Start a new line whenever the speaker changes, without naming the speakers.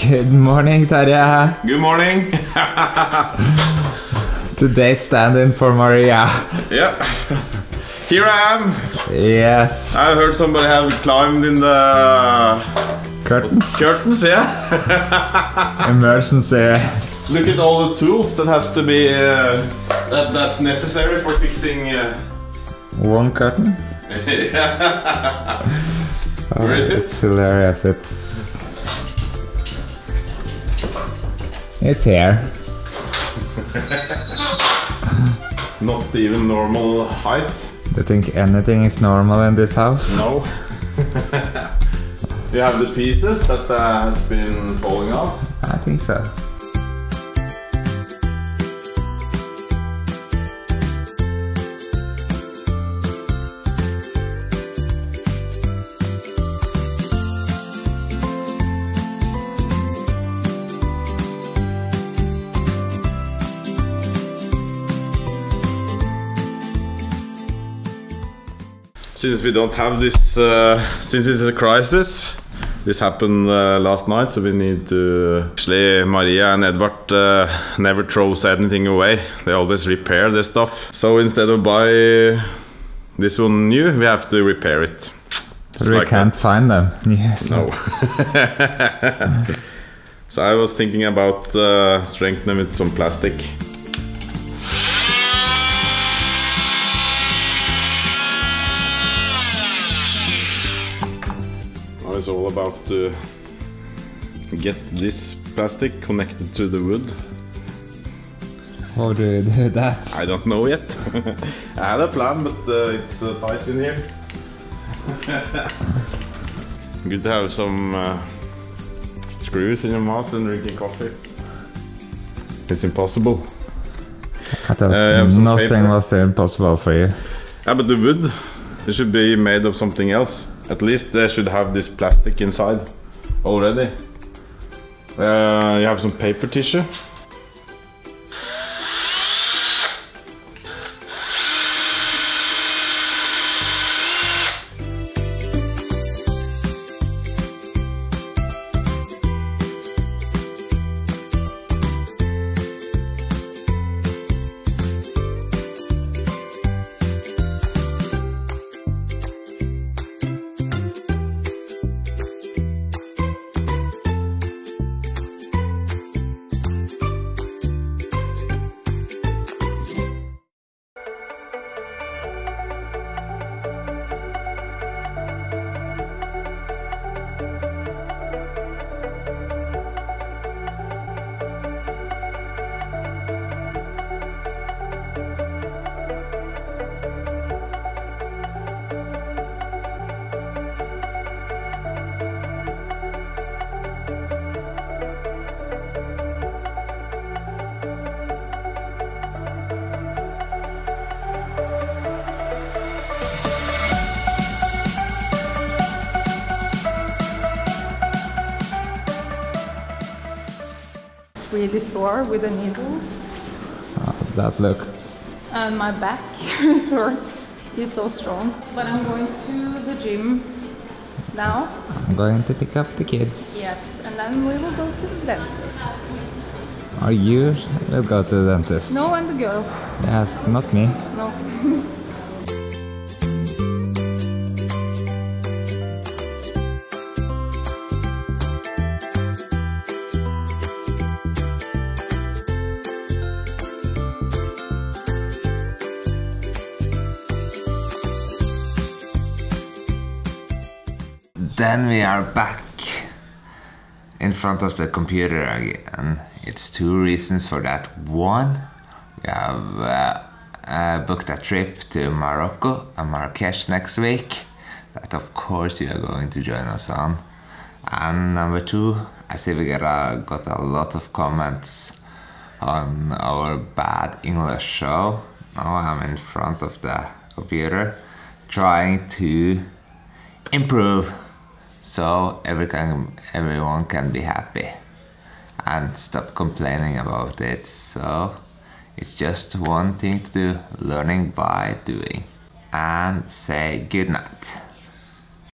Good morning, Terje.
Good morning.
Today stand-in for Maria.
yeah. Here I am.
Yes.
I heard somebody have climbed in the
Curtains.
curtains, yeah.
Emergency.
Look at all the tools that has to be uh, that that's necessary for fixing. Uh,
One curtain.
Where is it?
It's hilarious. It's it's here.
Not even normal height.
Do you think anything is normal in this house?
No. you have the pieces that uh, has been falling off.
I think so.
Since we don't have this, uh, since it's a crisis, this happened uh, last night, so we need to. Actually, Maria and Edvard uh, never throws anything away. They always repair their stuff. So instead of buy this one new, we have to repair it. It's
we
like
can't
that.
find them. Yes.
No. so I was thinking about uh, strengthening with some plastic. It's all about to get this plastic connected to the wood.
How do you do that?
I don't know yet. I had a plan, but uh, it's uh, tight in here. Good to have some uh, screws in your mouth and drinking coffee. It's impossible.
I thought
Uh, I some
nothing
paper.
was impossible for you.
Yeah, but the wood, it should be made of something else. At least they should have this plastic inside already. Uh, you have some paper tissue.
Really sore with the needles ah,
That look.
and my back hurts. He's so strong. But I'm going to the gym now.
I'm going to pick up the kids.
Yes, and then we will go to the dentist.
Are you will go to the dentist?
No, and the girls.
Yes, not me.
No.
Then we are back in front of the computer again. It's two reasons for that. One, we have uh, uh, booked a trip to Morocco and Marrakesh next week. That, of course, you are going to join us on. And number two, I see we got a, got a lot of comments on our bad English show. Now I'm in front of the computer trying to improve so every can, everyone can be happy and stop complaining about it. So it's just one thing to do, learning by doing. And say good night.